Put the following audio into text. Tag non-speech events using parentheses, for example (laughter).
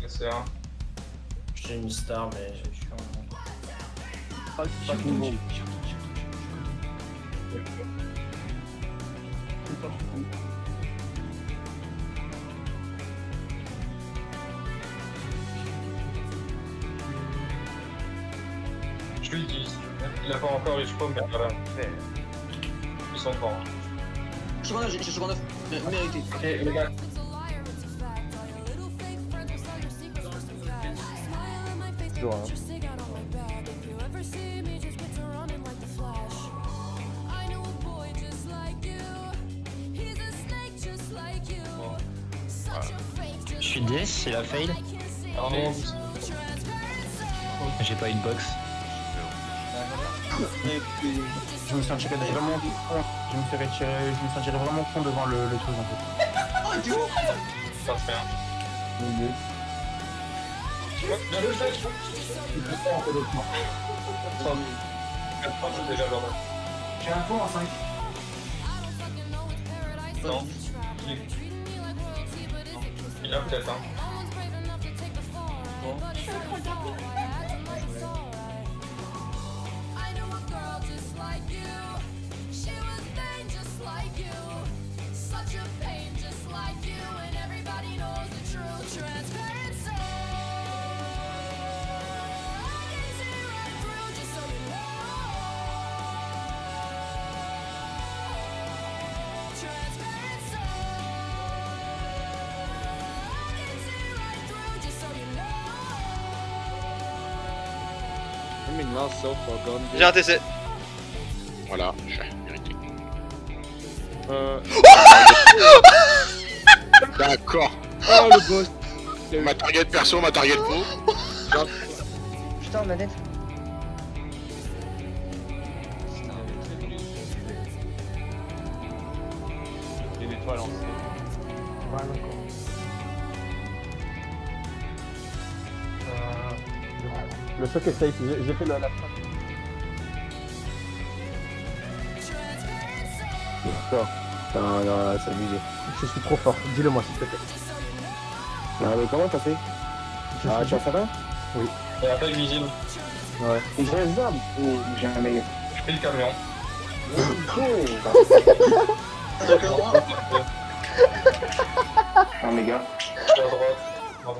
cassé un. J'ai une star, mais je suis en. Fucking bon. Je lui dis, il a pas encore eu je mais voilà. Ils sont forts. Seconde 9, j'ai j'ai seconde 9. Mé- Mérité. Ok, les gars. Toujours, hein. Je suis DS, c'est la fail. J'ai pas une box. Je me sentirais vraiment con. Je me serais tiré, je me sentirais vraiment con devant le, le truc en fait. ça se fait un. Bien le fait, Il peut pas en fait d'autres. 3 000. 4 points, c'est déjà Jordan. J'ai un point en 5. Non. Il- a peut-être, hein. (laughs) J'ai un TC. Voilà, j'ai mérité. Euh... (laughs) D'accord. Oh le boss. Ma target perso, ma target pro. Putain, manette. Une étoile en C. Ouais, d'accord. Le choc est safe, j'ai fait la, la frappe. D'accord. Non, non, c'est abusé. Je suis trop fort, dis-le moi s'il te plaît. Ah, mais comment t'as fait? Ah, tu as fait rien Et après, Vigile, Ouais. J'ai les armes ou j'ai un meilleur je pris le camion. Un méga. Je suis à droite.